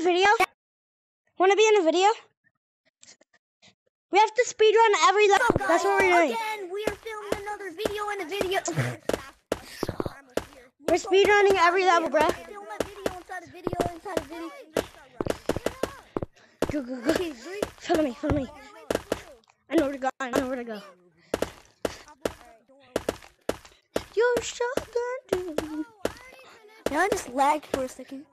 video? Want to be in a video? We have to speed run every level. That's what we're doing. Again, we are filming another video and a video. We're speed running every level, bro. Film a video inside a video inside a video. Go, go, go. Follow me, follow me. I know where to go. I know where to go. You're shotgun. dude. Oh, now I just lagged for a second.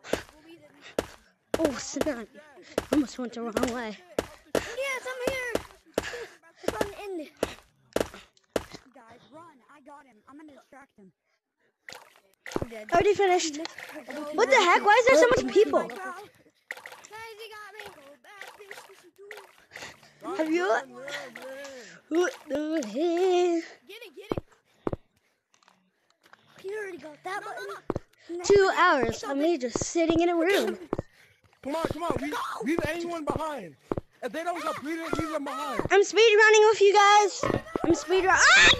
Oh, snap. I Almost went the wrong way. Yes, I'm here. It's on the end. Guys, run. I got him. I'm gonna distract him. Dead. Already finished. What the heck? Why is there so much people? Guys, he got me. Have you? What the heck? Get it, get it. He already got that button. Two hours of me just sitting in a room. Come on, come on. We, leave anyone behind. If they don't stop bleeding, leave them behind. I'm speed running with you guys. I'm speed run. Ah!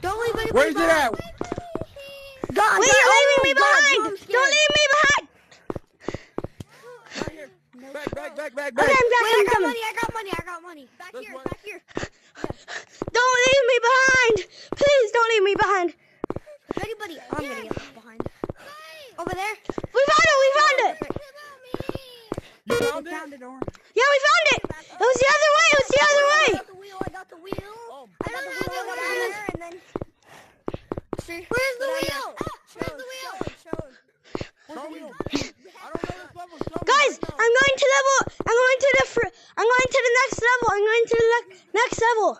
Don't leave anybody Where's it at? God, Wait, God, you're leaving oh, me behind. I'm. Don't leave me behind. Back, back, back, back, Okay. I'm Wait, back. I I'm got coming. money, I got money, I got money. Back This here, one. back here. Don't leave me behind. Please don't leave me behind. If anybody, I'm gonna get left behind. Over there. We found it. We found it. You found I it? found it, Orange. Yeah, we found it. It was the other way. It was the other I way. got the wheel, I got the wheel. Oh, I got the wheel over there, and then. See? Where's the wheel? Where's the wheel? show me. I don't know this level. Show Guys, right. I'm going to level. I'm going to the. Fr- I'm going to the next level. I'm going to the le- next level.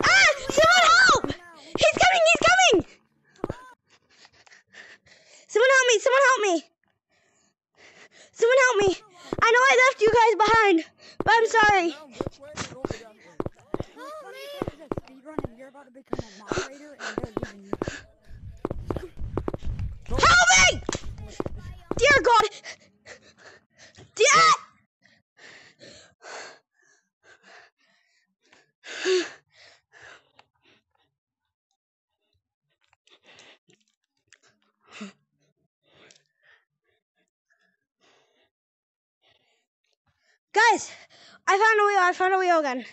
Ah! Someone help! He's coming. He's coming. Someone help me. Someone help me. Someone help me. I know I left you guys behind, but I'm sorry. Down this way and over down there. Funny part is that speedrun and you're about to become a moderator and they're leaving you. Help me! Dear God! Dear! Guys, I found a wheel. I found a wheel again.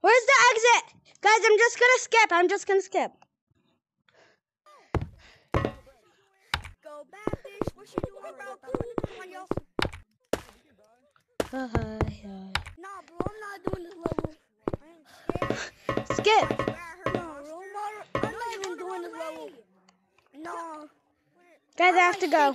Where's the exit? Guys, I'm just gonna skip. I'm just gonna skip. Go back, bitch. What you doing, bro? Come on, yo. Uh, Nah, bro, I'm not doing this level. I ain't scared. skip. No, I'm not, I'm not even doing this level. No. Guys, I have to go.